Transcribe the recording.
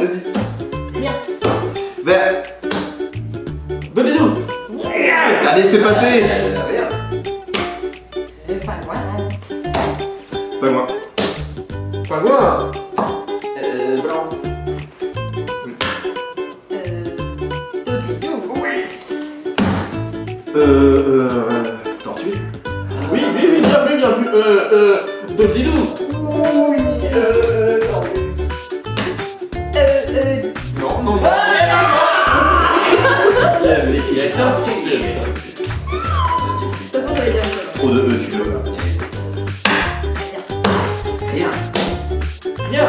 Vas-y. Bien. Donnez-nous Allez, c'est passé. Voilà. Pas moi. Pingouin Euh, blanc. Euh. Euh, euh. Oui, oui, oui, bien vu, bien vu. Euh, euh, de Didou. Oui, euh, non. Euh, euh. Non, non, non. Ah, il, y avait, il y a 15 secondes. De toute façon, j'avais déjà. Trop de E, tu veux. Rien. Rien.